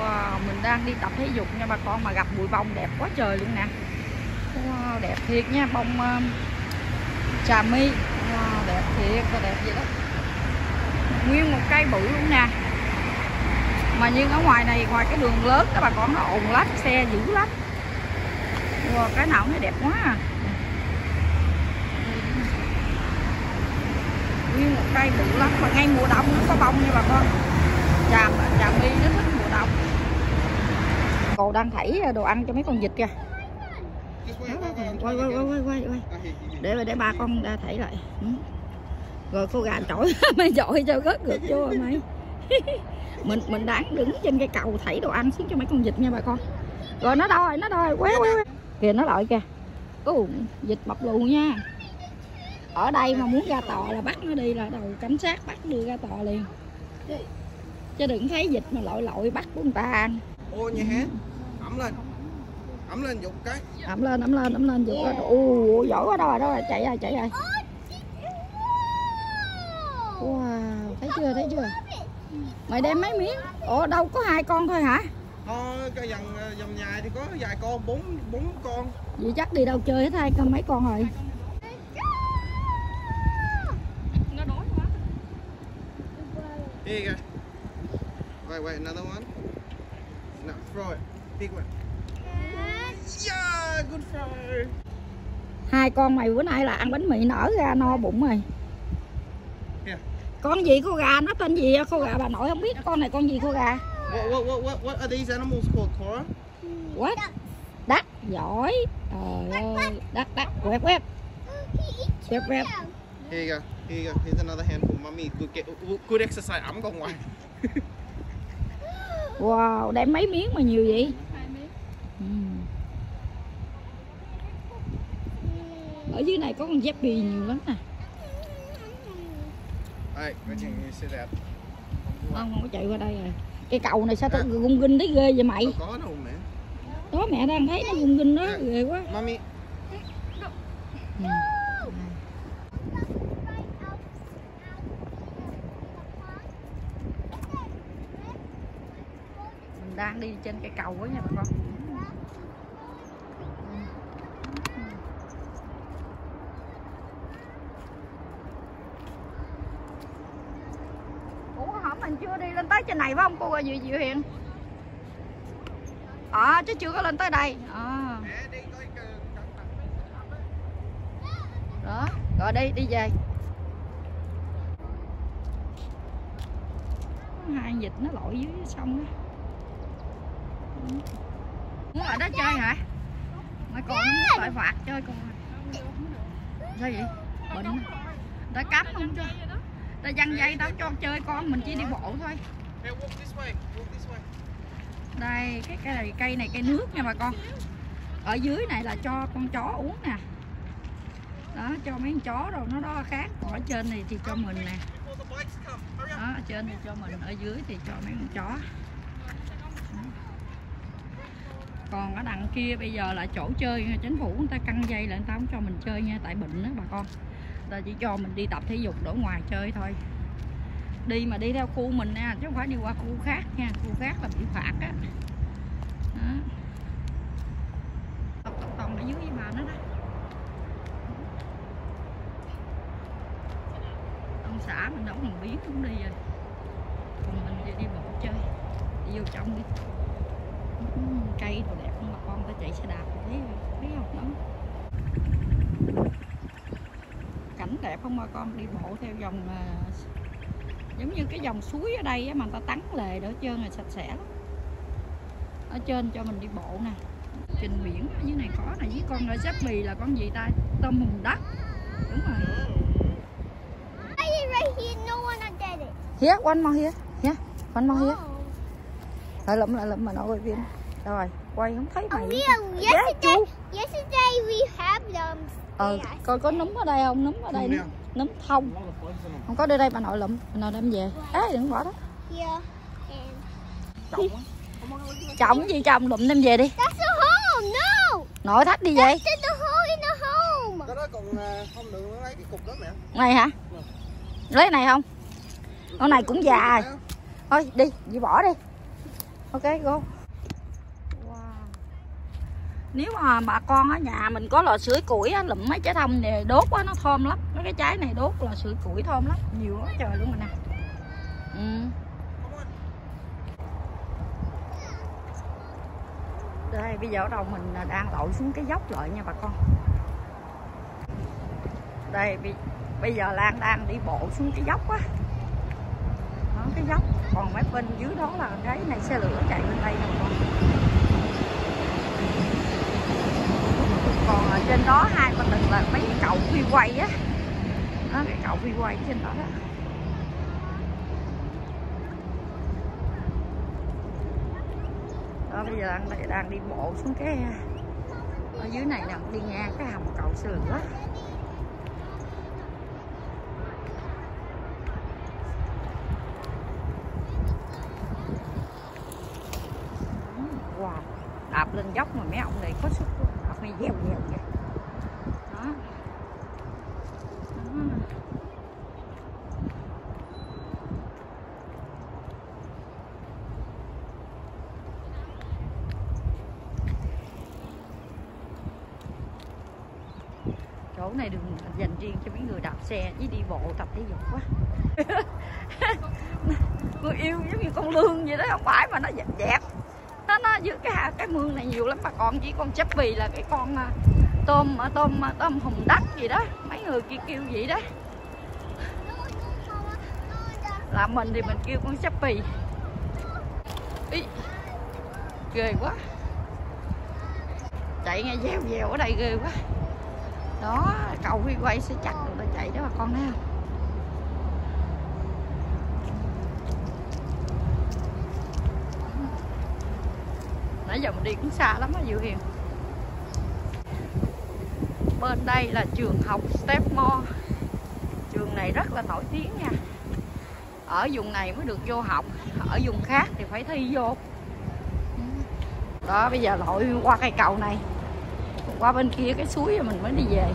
Wow, mình đang đi tập thể dục nha bà con mà gặp bụi bông đẹp quá trời luôn nè. Wow, đẹp thiệt nha bông uh, trà mi wow, đẹp thiệt và đẹp vậy đó nguyên một cây bự luôn nè. Mà nhưng ở ngoài này ngoài cái đường lớn các bà con nó ồn lách xe dữ lắm. Wow, cái nào nó đẹp quá à. Nguyên một cây bự lắm mà ngay mùa đông nó có bông nha bà con. Trà trà mi nó thích cô đang thảy đồ ăn cho mấy con vịt kìa. Quay quay quay quay quay quay để để ba con ra thảy lại. Ừ. Rồi cô gà trội mày dội cho gớt được chưa mày. Mình mình đáng đứng trên cái cầu thảy đồ ăn xuống cho mấy con vịt nha bà con. Rồi nó đòi nó đòi. Quéo quéo kìa, nó lại kìa. Ú vịt mập lù nha. Ở đây mà muốn ra tò là bắt nó đi là đầu cảnh sát bắt đưa ra tò liền. Chứ đừng thấy vịt mà lội lội bắt của người ta ăn. Ô nhà hé Ẩm lên. Ẩm lên dục cái. Ẩm lên ẩm lên ẩm lên vịt yeah. ồ giỏi quá đâu rồi đâu rồi chạy rồi chạy rồi wow thấy chưa thấy chưa? Mày đem mấy miếng? Ủa đâu có hai con thôi hả? Thôi cái dòng dòng nhà thì có vài con bốn bốn con. Vậy chắc đi đâu chơi hết hai con mấy con rồi? Here you go Wait wait another one No throw it Big one Yeah good throw hai con mày bữa nay là ăn bánh mì nở ra no bụng rồi. Yeah. con gì cô gà? Nó tên gì cô gà bà nội không biết. Con này con gì cô gà? What what what what, what are these animals called Cora? what? Đắt giỏi. Trời ơi. Đắt đắt quẹt quẹt quẹt quẹt Here you go. Here you go. Here's another handful. Mommy good, get, good exercise. Ẩm con ngoài wow đem mấy miếng mà nhiều vậy? Ừ. ở dưới này có con dép bì nhiều lắm nè. There không không có chạy qua đây rồi. Cái cầu này sao tao gung ginh thấy ghê vậy mày? Có đâu mẹ? Đó mẹ đang thấy nó gung ginh đó ghê quá. Mommy Ừ. mình đang đi trên cây cầu đó nha bà con. Ủa hả mình chưa đi lên tới trên này phải không, cô Diệu Diệu Hiền? À chứ chưa có lên tới đây. À đó, rồi đi đi về. Hai dịch vịt nó lội dưới sông đó muốn ở đó chơi hả? Mấy con nó muốn phải phạt chơi con sao vậy? Bệnh ta cấm không cho ta dăng dây tao cho chơi con mình chỉ đi bộ thôi. Đây cái cây này cây này cây nước nha bà con. Ở dưới này là cho con chó uống nè. Đó cho mấy con chó rồi nó đó khác. Còn ở trên này thì cho mình nè. Đó ở trên thì cho mình ở dưới thì cho mấy con chó còn ở đằng kia bây giờ là chỗ chơi chính phủ người ta căng dây là người ta không cho mình chơi nha, tại bệnh đó bà con. Người ta chỉ cho mình đi tập thể dục ở ngoài chơi thôi. Đi mà đi theo khu mình nha, chứ không phải đi qua khu khác nha, khu khác là bị phạt á. Tập tập ở dưới với bà nó đó. Ông xã mình đâu còn biến cũng đi rồi. Còn mình đi bộ chơi, đi vô trong đi cây đồ đẹp không bà con ta chạy xe đạp thấy thấy không đó cảnh đẹp không bà con đi bộ theo dòng à, giống như cái dòng suối ở đây mà người ta tắn lề đỡ trơn là sạch sẽ lắm. Ở trên cho mình đi bộ nè. Trên biển dưới này có nè với con ở giáp bì là con gì ta? Tôm hùm đất. Đúng rồi. Here? One more here here one more here. Lại lụm lại lụm mà nội quay phim rồi quay không thấy mày. Oh, yeah. Yesterday, yesterday we have them. ờ coi có núm ở đây không? Núm ở đây Núm thông. Không có đưa đây bà nội lụm bà nội đem về. Ê đừng bỏ đó. And á chồng gì chồng lụm đem về đi. That's the home. No, nội thách đi. Cái đó còn à, không được lấy cái cục đó mẹ. Này hả? Lấy này không? Con này cũng già rồi. Thôi đi đi bỏ đi ok, go. Wow. nếu mà bà con ở nhà mình có lò sưởi củi á, lụm mấy trái thông này đốt quá, nó thơm lắm. Mấy cái trái này đốt lò sưởi củi thơm lắm. Nhiều quá trời luôn rồi nè. Ừ. đây, bây giờ ở đầu mình đang lội xuống cái dốc lại nha bà con. Đây bây giờ Lan đang đi bộ xuống cái dốc á cái dốc còn mấy bên dưới đó là cái này xe lửa chạy bên đây rồi con? Còn ở trên đó hai bên đường là mấy cái cầu phi quay á. Đó cái cậu phi quay trên đó đó. Đó, bây giờ đang đang đi bộ xuống cái à, ở dưới này nè, đi ngang cái hầm cầu xe lửa wow đạp lên dốc mà mấy ông này có sức luôn đạp này dèo dèo kìa đó. đó chỗ này đừng dành riêng cho mấy người đạp xe với đi bộ tập thể dục quá. Người yêu giống như con lương vậy đó không phải mà nó dẹp dẹp. Nó nó giữa cái cái mương này nhiều lắm mà còn chỉ con chấp bì là cái con à, tôm à, tôm à, tôm hùm đất gì đó mấy người kia kêu vậy đó. Là mình thì mình kêu con chấp bì Ý, ghê quá. Chạy nghe dèo dèo ở đây ghê quá đó, cầu huy quay sẽ chặt được là chạy đó bà con ha. Nãy giờ mình đi cũng xa lắm á, Diệu Hiền. Bên đây là trường học Stepmore. Trường này rất là nổi tiếng nha. Ở vùng này mới được vô học, ở vùng khác thì phải thi vô. Đó, bây giờ lội qua cây cầu này qua bên kia cái suối rồi mình mới đi về.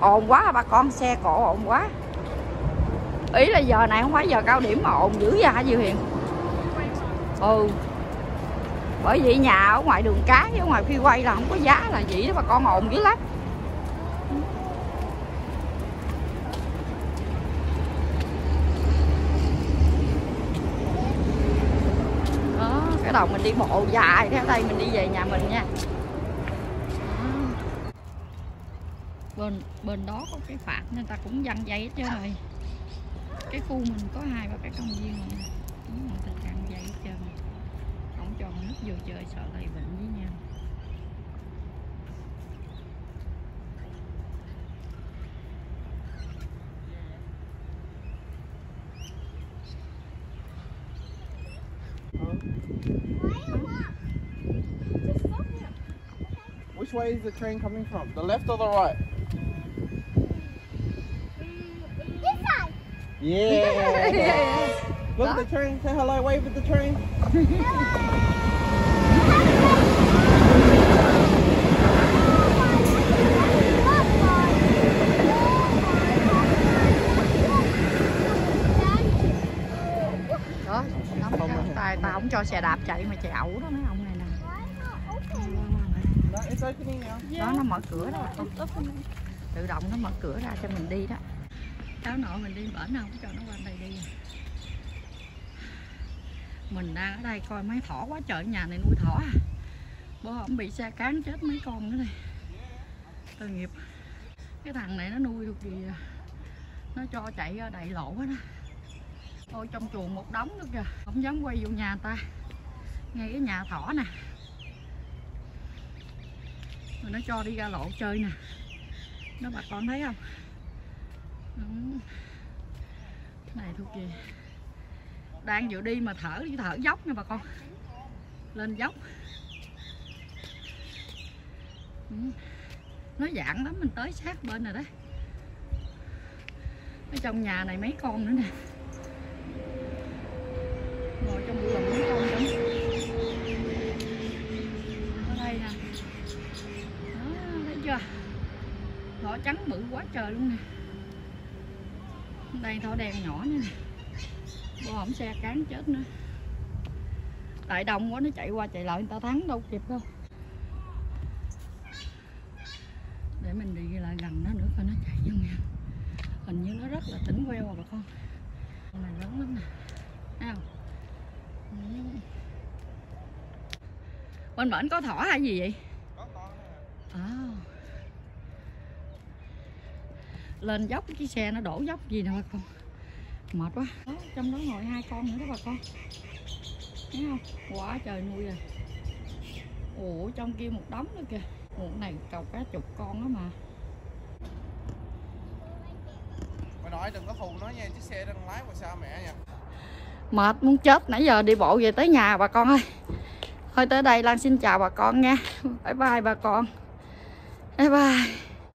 Ồn quá bà con xe cộ ồn quá. Ý là giờ này không phải giờ cao điểm mà ồn dữ ra hả Diệu Hiền ừ. Bởi vì nhà ở ngoài đường cái ở ngoài phi quay là không có giá là vậy đó, bà con ồn dữ lắm. Đó, cái đầu mình đi bộ dài, theo đây mình đi về nhà mình nha. Bên bên đó có cái phạt nên ta cũng dăng dây hết trơn rồi cái khu mình có hai ba cái công viên mà Đúng rồi, ta văng dây hết trơn không cho nước vô chơi sợ lây bệnh với nhau Which way is the train coming from? The left or the right? Yeah. Look at the train. Say hello. Wave at the train. đó Không cái rồi. tay ta không cho xe đạp chạy mà chạy ẩu đó mấy ông này nè No, it's opening now. đó nó mở cửa đó bà con tự động nó mở cửa ra cho mình đi đó cháu nội mình đi, bển không cho nó qua đây đi. Mình đang ở đây coi mấy thỏ quá trời, nhà này nuôi thỏ à. Bố ổng bị xe cán chết mấy con nữa đây. Tội nghiệp. Cái thằng này nó nuôi được gì à? nó cho chạy ra đầy lộ quá đó. Ôi trong chuồng một đống nữa kìa, không dám quay vô nhà ta. Ngay cái nhà thỏ nè. Rồi nó cho đi ra lộ chơi nè. Nó bà con thấy không? Cái này thuộc gì đang vừa đi mà thở đi thở dốc nha bà con. Lên dốc. Ừ. Nó dạng lắm, mình tới sát bên rồi đó. Ở trong nhà này mấy con nữa nè. Ngồi trong bụi lùm mấy con nữa ở đây nè. Đó, thấy chưa? Thỏ trắng bự quá trời luôn nè đây, thỏ đen nhỏ nữa nè. Bố hổng xe cán chết nữa. Tại đông quá, nó chạy qua chạy lại, người ta thắng đâu kịp đâu. Để mình đi lại gần nó nữa, coi nó chạy vô nha hình như nó rất là tỉnh queo à bà con. Con này lớn lắm nè. Thấy không? Bên bển có thỏ hay gì vậy Có con nè. à lên dốc cái xe nó đổ dốc gì nè bà con. Mệt quá. Đó, trong đó ngồi hai con nữa đó bà con. Thấy không? Quá trời nuôi rồi ủa trong kia một đống nữa kìa. Một này cầu cá chục con đó mà. Bà nội đừng có hù nó nha, chiếc xe đang lái qua xa mẹ nha. mệt muốn chết. Nãy giờ đi bộ về tới nhà bà con ơi. Thôi tới đây Lan xin chào bà con nha. Bye bye bà con. Bye bye